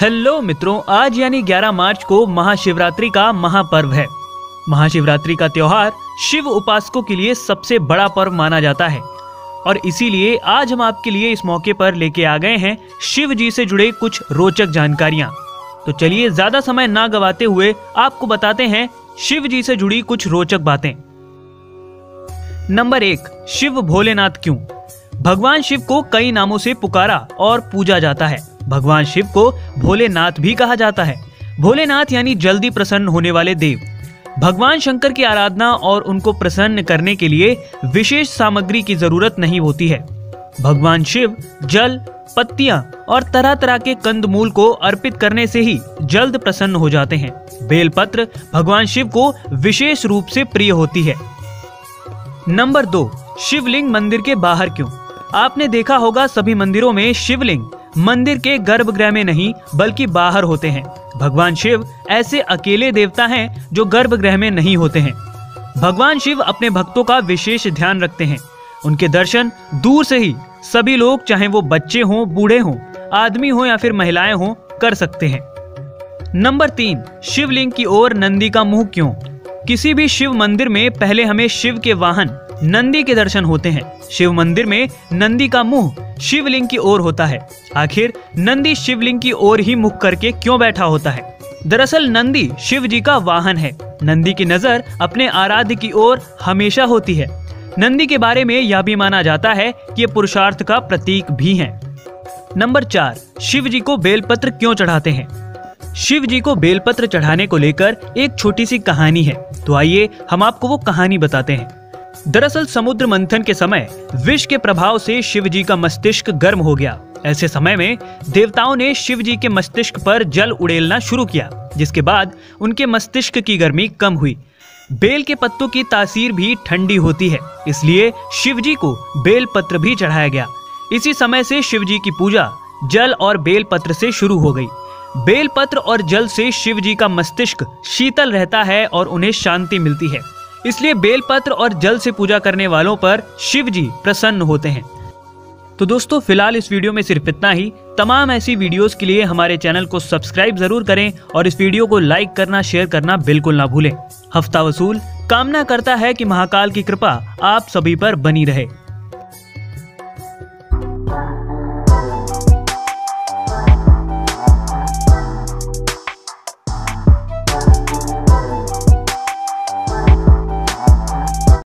Hello मित्रों, आज यानी 11 मार्च को महाशिवरात्रि का महापर्व है। महाशिवरात्रि का त्योहार शिव उपासकों के लिए सबसे बड़ा पर्व माना जाता है। और इसीलिए आज हम आपके लिए इस मौके पर लेके आ गए हैं शिव जी से जुड़े कुछ रोचक जानकारियाँ। तो चलिए ज़्यादा समय ना गवाते हुए आपको बताते हैं शिव जी से जुड़ी कुछ रोचक बातें। नंबर एक, शिव भोलेनाथ क्यों? भगवान शिव को कई नामों से पुकारा और पूजा जाता है। भगवान शिव को भोलेनाथ भी कहा जाता है। भोलेनाथ यानी जल्दी प्रसन्न होने वाले देव। भगवान शंकर की आराधना और उनको प्रसन्न करने के लिए विशेष सामग्री की ज़रूरत नहीं होती है। भगवान शिव जल, पत्तियाँ और तरह तरह के कंद मूल को अर्पित करने से ही जल्द प्रसन्न हो जाते हैं। बेलपत्र भगवान शिव को विशेष रूप से प्रिय होती है। नंबर दो, शिवलिंग मंदिर के बाहर क्यों? आपने देखा होगा सभी मंदिरों में शिवलिंग मंदिर के गर्भगृह में नहीं, बल्कि बाहर होते हैं। भगवान शिव ऐसे अकेले देवता हैं जो गर्भगृह में नहीं होते हैं। भगवान शिव अपने भक्तों का विशेष ध्यान रखते हैं। उनके दर्शन दूर से ही सभी लोग, चाहे वो बच्चे हों, बूढ़े हों, आदमी हो या फिर महिलाएँ हों, कर सकते हैं। नंबर तीन, शिवलिंग की ओर नंदी का मुँह क्यों? किसी भी शिव मंदिर में पहले हमें शिव के वाहन नंदी के दर्शन होते हैं। शिव मंदिर में नंदी का मुँह शिवलिंग की ओर होता है। आखिर नंदी शिवलिंग की ओर ही मुख करके क्यों बैठा होता है? दरअसल नंदी शिव जी का वाहन है। नंदी की नज़र अपने आराध्य की ओर हमेशा होती है। नंदी के बारे में यह भी माना जाता है कि ये पुरुषार्थ का प्रतीक भी है। नंबर चार, शिव जी को बेलपत्र क्यों चढ़ाते हैं? शिव जी को बेलपत्र चढ़ाने को लेकर एक छोटी सी कहानी है। तो आइए हम आपको वो कहानी बताते हैं। दरअसल समुद्र मंथन के समय विष के प्रभाव से शिव जी का मस्तिष्क गर्म हो गया। ऐसे समय में देवताओं ने शिव जी के मस्तिष्क पर जल उड़ेलना शुरू किया, जिसके बाद उनके मस्तिष्क की गर्मी कम हुई। बेल के पत्तों की तासीर भी ठंडी होती है, इसलिए शिव जी को बेल पत्र भी चढ़ाया गया। इसी समय से शिव जी की पूजा जल और बेल पत्र से शुरू हो गई। बेल पत्र और जल से शिव जी का मस्तिष्क शीतल रहता है और उन्हें शांति मिलती है। इसलिए बेलपत्र और जल से पूजा करने वालों पर शिव जी प्रसन्न होते हैं। तो दोस्तों, फ़िलहाल इस वीडियो में सिर्फ़ इतना ही। तमाम ऐसी वीडियोस के लिए हमारे चैनल को सब्सक्राइब ज़रूर करें और इस वीडियो को लाइक करना, शेयर करना बिल्कुल ना भूलें। हफ़्ता वसूल, कामना करता है कि महाकाल की कृपा आप सभी पर बनी रहे।